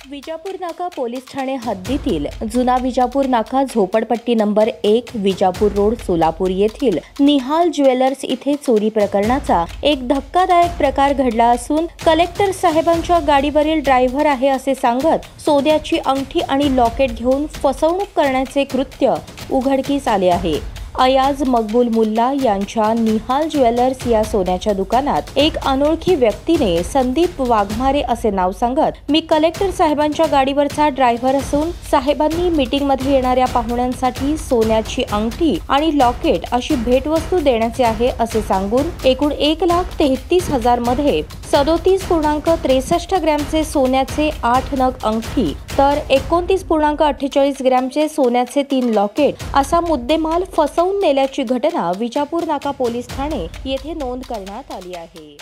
विजापूर नाका पोलीस ठाणे हद्दीतील जुना विजापूर नाका झोपडपट्टी नंबर एक विजापूर रोड सोलापूर येथील निहाल ज्वेलर्स इथे चोरी प्रकरणाचा एक धक्कादायक प्रकार घडला असून कलेक्टर साहेबांच्या गाडीवरील ड्रायव्हर आहे असे सांगत सोन्याची अंगठी आणि लॉकेट घेऊन फसवणूक करण्याचे कृत्य उघडकीस आले आहे. अयाज मकबूल मुल्ला यांच्या निहाल ज्वेलर्स या सोन्याच्या दुकानात एक अनोळखी व्यक्तीने संदीप वाघमारे असे नाव सांगत मी कलेक्टर साहेबांच्या गाडीवरचा ड्रायव्हर असून साहेबांनी मीटिंगमध्ये येणाऱ्या पाहुण्यांसाठी सोन्याची अंगठी आणि लॉकेट अशी भेटवस्तू देण्याचे आहे असे सांगून एकूण एक लाख तेहतीस हजारमध्ये सदोतीस पूर्णांक त्रेसष्ट ग्रॅमचे सोन्याचे आठ नग अंगठी तर एकोणतीस पूर्णांक अठ्ठेचाळीस ग्रॅमचे सोन्याचे तीन लॉकेट असा मुद्देमाल फसवून नेल्याची घटना विजापूर नाका पोलीस ठाणे येथे नोंद करण्यात आली आहे.